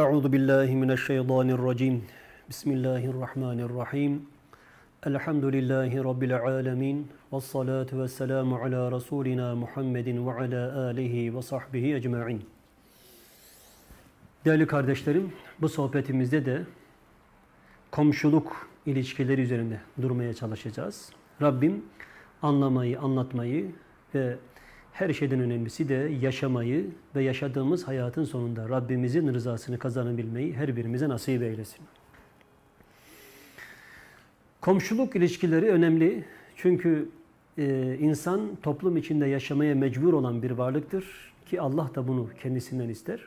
Euzu billahi mineşşeytanirracim. Bismillahirrahmanirrahim. Elhamdülillahi rabbil alamin. Ves salatu vesselamu ala rasulina Muhammedin ve ala alihi ve sahbihi ecmaîn. Değerli kardeşlerim, bu sohbetimizde de komşuluk ilişkileri üzerinde durmaya çalışacağız. Rabbim anlamayı, anlatmayı ve her şeyden önemlisi de yaşamayı ve yaşadığımız hayatın sonunda Rabbimizin rızasını kazanabilmeyi her birimize nasip eylesin. Komşuluk ilişkileri önemli. Çünkü e, insan toplum içinde yaşamaya mecbur olan bir varlıktır ki Allah da bunu kendisinden ister.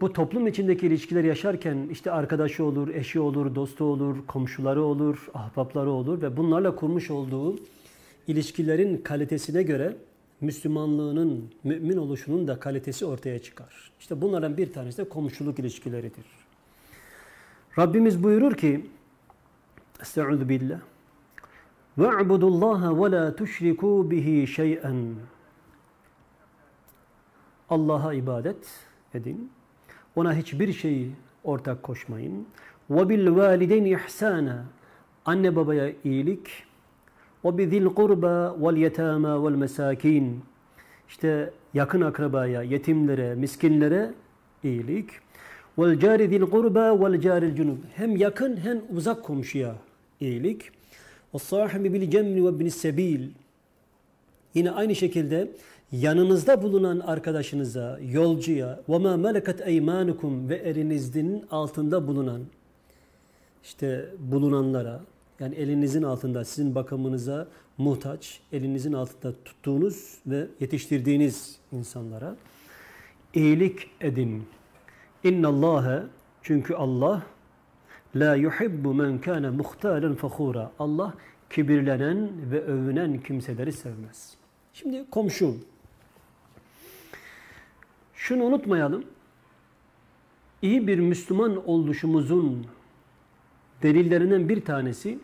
Bu toplum içindeki ilişkiler yaşarken işte arkadaşı olur, eşi olur, dostu olur, komşuları olur, ahbapları olur ve bunlarla kurmuş olduğu ilişkilerin kalitesine göre Müslümanlığının, mümin oluşunun da kalitesi ortaya çıkar. İşte bunlardan bir tanesi de komşuluk ilişkileridir. Rabbimiz buyurur ki Estaizu billah وَاعْبُدُوا اللّٰهَ وَلَا تُشْرِكُوا بِهِ شَيْئًا Allah'a ibadet edin. Ona hiçbir şeyi ortak koşmayın. وَبِالْوَالِدَيْنِ اِحْسَانًا Anne babaya iyilik. وَبِذِي الْقُرْبَى وَالْيَتَامَى وَالْمَسَاكِينَ İşte yakın akrabaya, yetimlere, miskinlere iyilik. وَالْجَارِ ذِي الْقُرْبَى وَالْجَارِ الْجُنُوبِ Hem yakın hem uzak komşuya iyilik. وَالصَّاحِبِ بِالْجَمْلِ وَبْنِ السَّب۪يلِ Yine aynı şekilde yanınızda bulunan arkadaşınıza, yolcuya وَمَا مَلَكَتْ اَيْمَانُكُمْ ve elinizin altında bulunan işte bulunanlara yani elinizin altında sizin bakımınıza muhtaç, elinizin altında tuttuğunuz ve yetiştirdiğiniz insanlara iyilik edin. İnna Allaha çünkü Allah la yuhibbu men kana muhtalen fakhura. Allah kibirlenen ve övünen kimseleri sevmez. Şimdi komşu. Şunu unutmayalım. İyi bir Müslüman oluşumuzun delillerinden bir tanesi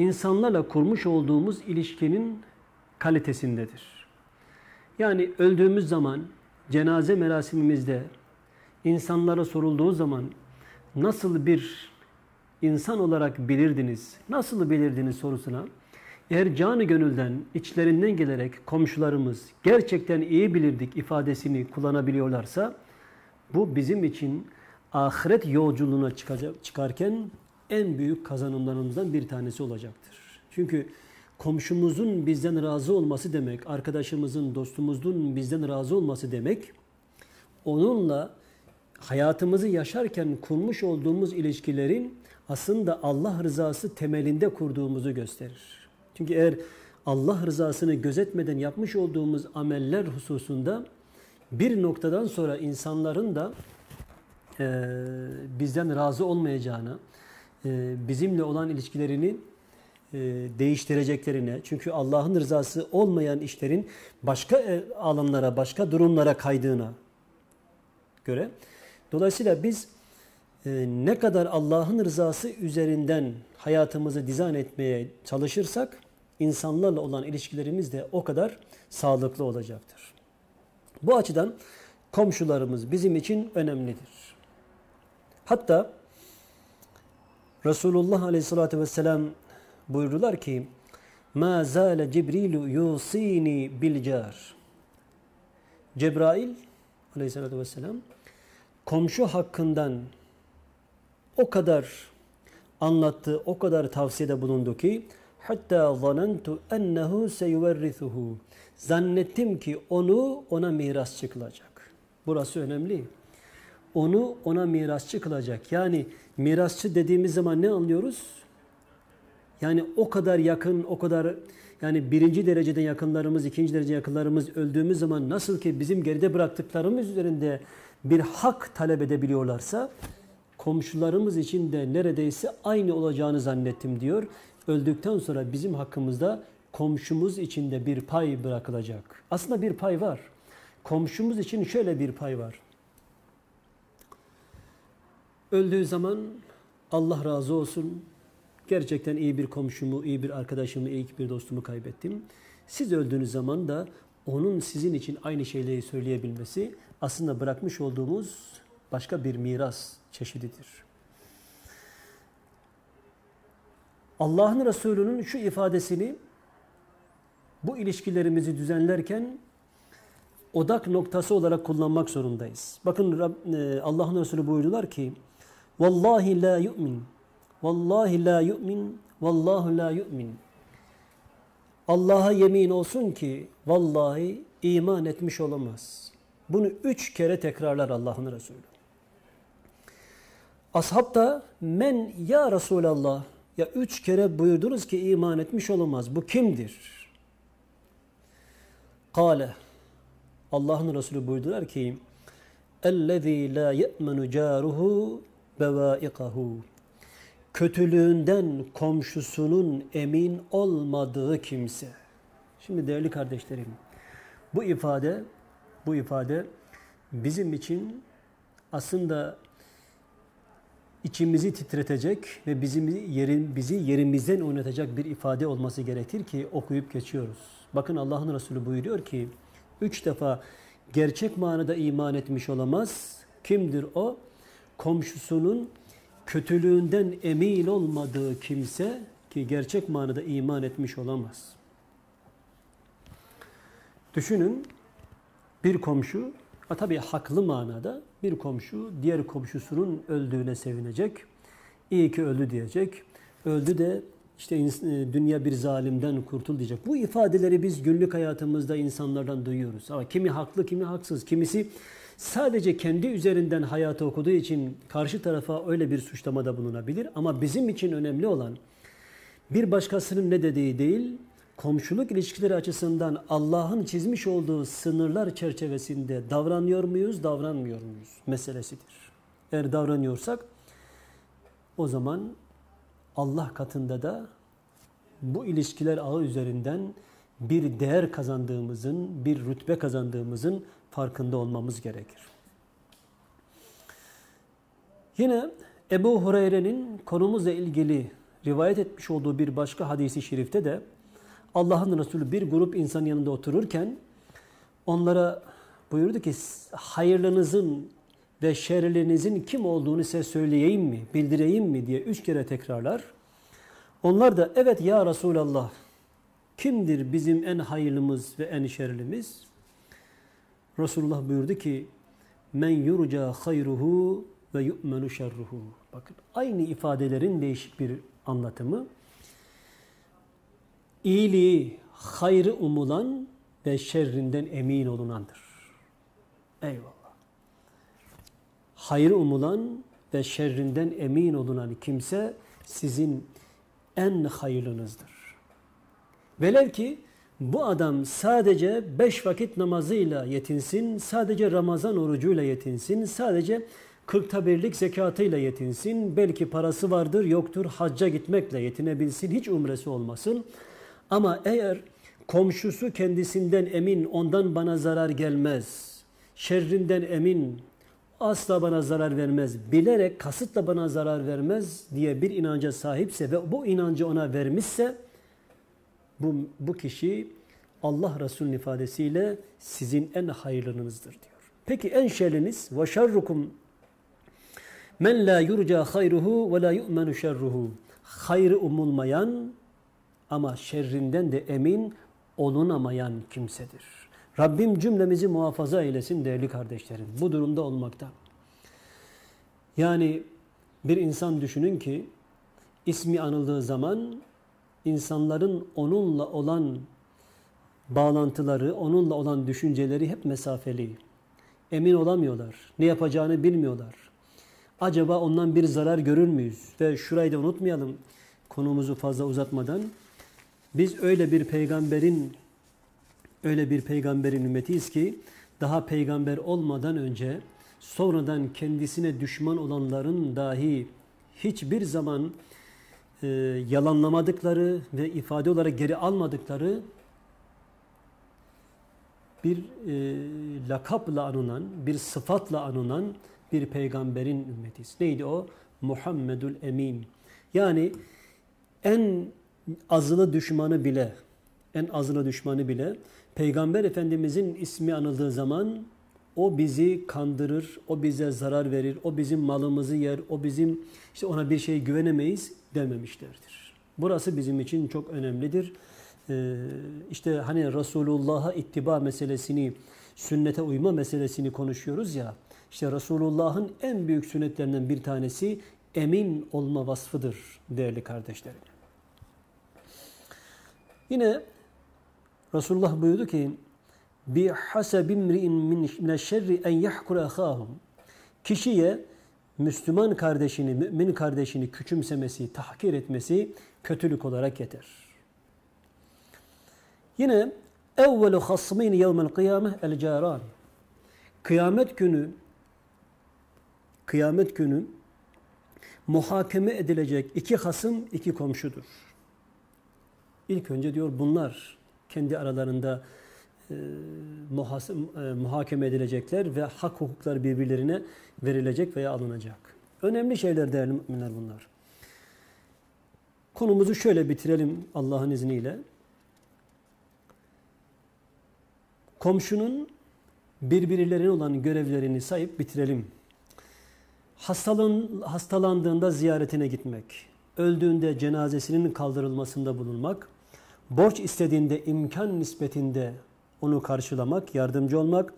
insanlarla kurmuş olduğumuz ilişkinin kalitesindedir. Yani öldüğümüz zaman cenaze merasimimizde insanlara sorulduğu zaman nasıl bir insan olarak bilirdiniz, nasıl bilirdiniz sorusuna eğer canı gönülden, içlerinden gelerek komşularımız gerçekten iyi bilirdik ifadesini kullanabiliyorlarsa bu bizim için ahiret yolculuğuna çıkarken en büyük kazanımlarımızdan bir tanesi olacaktır. Çünkü komşumuzun bizden razı olması demek, arkadaşımızın, dostumuzun bizden razı olması demek, onunla hayatımızı yaşarken kurmuş olduğumuz ilişkilerin aslında Allah rızası temelinde kurduğumuzu gösterir. Çünkü eğer Allah rızasını gözetmeden yapmış olduğumuz ameller hususunda bir noktadan sonra insanların da e, bizden razı olmayacağını, bizimle olan ilişkilerini e, değiştireceklerine, çünkü Allah'ın rızası olmayan işlerin başka e, alanlara, başka durumlara kaydığına göre. Dolayısıyla biz e, ne kadar Allah'ın rızası üzerinden hayatımızı dizayn etmeye çalışırsak, insanlarla olan ilişkilerimiz de o kadar sağlıklı olacaktır. Bu açıdan komşularımız bizim için önemlidir. Hatta Resulullah Aleyhisselatü Vesselam buyurdular ki مَا زَالَ جِبْرِيلُ يُوصِينِ بِالْجَارِ Cebrail Aleyhisselatü Vesselam komşu hakkından o kadar anlattı, o kadar tavsiyede bulundu ki hatta zanentu ennehu seyuverrithuhu zannettim ki onu ona miras çıkılacak. Burası önemli. Onu ona mirasçı kılacak. Yani mirasçı dediğimiz zaman ne anlıyoruz? Yani o kadar yakın, o kadar yani birinci derecede yakınlarımız, ikinci derece yakınlarımız öldüğümüz zaman nasıl ki bizim geride bıraktıklarımız üzerinde bir hak talep edebiliyorlarsa komşularımız için de neredeyse aynı olacağını zannettim diyor. Öldükten sonra bizim hakkımızda komşumuz için de bir pay bırakılacak. Aslında bir pay var. Komşumuz için şöyle bir pay var. Öldüğü zaman Allah razı olsun. Gerçekten iyi bir komşumu, iyi bir arkadaşımı, iyi bir dostumu kaybettim. Siz öldüğünüz zaman da onun sizin için aynı şeyleri söyleyebilmesi aslında bırakmış olduğumuz başka bir miras çeşididir. Allah'ın Resulü'nün şu ifadesini bu ilişkilerimizi düzenlerken odak noktası olarak kullanmak zorundayız. Bakın e, Allah'ın Resulü buyurdular ki Vallahi la yu'min. Vallahi la yu'min. Vallahu la yu'min. Allah'a yemin olsun ki vallahi iman etmiş olamaz. Bunu üç kere tekrarlar Allah'ın Resulü. Ashab da men ya Resulallah ya üç kere buyurdunuz ki iman etmiş olamaz. Bu kimdir? Kale Allah'ın Resulü buyurdular ki Ellezî la ye'menu câruhu bevaikahu. Kötülüğünden komşusunun emin olmadığı kimse. Şimdi değerli kardeşlerim, bu ifade, bu ifade bizim için aslında içimizi titretecek ve bizim yerin, bizi yerimizden oynatacak bir ifade olması gerekir ki okuyup geçiyoruz. Bakın Allah'ın Resulü buyuruyor ki üç defa gerçek manada iman etmiş olamaz. Kimdir o? Komşusunun kötülüğünden emin olmadığı kimse ki gerçek manada iman etmiş olamaz. Düşünün bir komşu Ha tabii haklı manada bir komşu diğer komşusunun öldüğüne sevinecek. İyi ki öldü diyecek. Öldü de işte e, dünya bir zalimden kurtul diyecek. Bu ifadeleri biz günlük hayatımızda insanlardan duyuyoruz. Ama kimi haklı, kimi haksız, kimisi sadece kendi üzerinden hayatı okuduğu için karşı tarafa öyle bir suçlamada bulunabilir. Ama bizim için önemli olan bir başkasının ne dediği değil, komşuluk ilişkileri açısından Allah'ın çizmiş olduğu sınırlar çerçevesinde davranıyor muyuz, davranmıyor muyuz meselesidir. Eğer davranıyorsak o zaman Allah katında da bu ilişkiler ağı üzerinden bir değer kazandığımızın, bir rütbe kazandığımızın farkında olmamız gerekir. Yine Ebu Hureyre'nin konumuzla ilgili rivayet etmiş olduğu bir başka hadisi şerifte de Allah'ın Resulü bir grup insan yanında otururken onlara buyurdu ki hayırlınızın ve şerlinizin kim olduğunu size söyleyeyim mi, bildireyim mi diye üç kere tekrarlar. Onlar da evet ya Resulallah kimdir bizim en hayırlımız ve en şerlimiz? Resulullah buyurdu ki men yurca hayruhu ve yu'menu şerruhu. Bakın aynı ifadelerin değişik bir anlatımı iyiliği, hayrı umulan ve şerrinden emin olunandır. Eyvallah. Hayrı umulan ve şerrinden emin olunan kimse sizin en hayırlınızdır. Velev ki bu adam sadece beş vakit namazıyla yetinsin, sadece Ramazan orucuyla yetinsin, sadece kırkta birlik zekatıyla yetinsin, belki parası vardır yoktur hacca gitmekle yetinebilsin, hiç umresi olmasın. Ama eğer komşusu kendisinden emin, ondan bana zarar gelmez, şerrinden emin, asla bana zarar vermez, bilerek kasıtla bana zarar vermez diye bir inanca sahipse ve bu inancı ona vermişse bu, bu kişi Allah Resulü'nün ifadesiyle sizin en hayırlınızdır diyor. Peki en şerliniz ve şerrukum men la yurca hayruhu ve la yu'menu şerruhu. Hayrı umulmayan ama şerrinden de emin olunamayan kimsedir. Rabbim cümlemizi muhafaza eylesin değerli kardeşlerim. Bu durumda olmakta. Yani bir insan düşünün ki ismi anıldığı zaman insanların onunla olan bağlantıları, onunla olan düşünceleri hep mesafeli. Emin olamıyorlar. Ne yapacağını bilmiyorlar. Acaba ondan bir zarar görür müyüz? Ve şurayı da unutmayalım konumuzu fazla uzatmadan. Biz öyle bir peygamberin öyle bir peygamberin ümmetiyiz ki daha peygamber olmadan önce sonradan kendisine düşman olanların dahi hiçbir zaman e, yalanlamadıkları ve ifade olarak geri almadıkları bir e, lakapla anılan, bir sıfatla anılan bir peygamberin ümmetiyiz. Neydi o? Muhammedül Emin. Yani en azılı düşmanı bile, en azılı düşmanı bile Peygamber Efendimizin ismi anıldığı zaman o bizi kandırır, o bize zarar verir, o bizim malımızı yer, o bizim işte ona bir şey güvenemeyiz dememişlerdir. Burası bizim için çok önemlidir. Ee, işte hani Resulullah'a ittiba meselesini, sünnete uyma meselesini konuşuyoruz ya. İşte Resulullah'ın en büyük sünnetlerinden bir tanesi emin olma vasfıdır değerli kardeşlerim. Yine Resulullah buyurdu ki bi hasabimri'in min şerri en yahkur ahahum. Kişiye Müslüman kardeşini, mümin kardeşini küçümsemesi, tahkir etmesi kötülük olarak yeter. Yine evvelu hasmin yevmel kıyame el caran. Kıyamet günü kıyamet günü muhakeme edilecek iki hasım iki komşudur. İlk önce diyor bunlar kendi aralarında e, muhas, e, muhakeme edilecekler ve hak hukuklar birbirlerine verilecek veya alınacak. Önemli şeyler değerli müminler bunlar. Konumuzu şöyle bitirelim Allah'ın izniyle. Komşunun birbirlerine olan görevlerini sayıp bitirelim. Hastalığın, hastalandığında ziyaretine gitmek, öldüğünde cenazesinin kaldırılmasında bulunmak, borç istediğinde imkan nispetinde onu karşılamak, yardımcı olmak,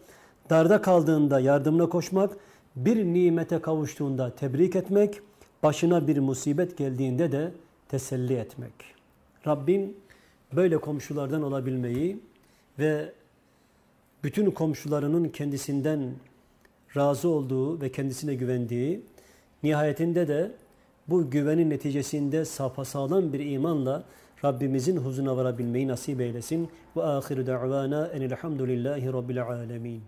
darda kaldığında yardımına koşmak, bir nimete kavuştuğunda tebrik etmek, başına bir musibet geldiğinde de teselli etmek. Rabbim böyle komşulardan olabilmeyi ve bütün komşularının kendisinden razı olduğu ve kendisine güvendiği, nihayetinde de bu güvenin neticesinde sapasağlam bir imanla Rabbimizin huzuruna varabilmeyi nasip eylesin. Ve ahiru da'vana enilhamdülillahi rabbil alemin.